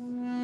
Mm.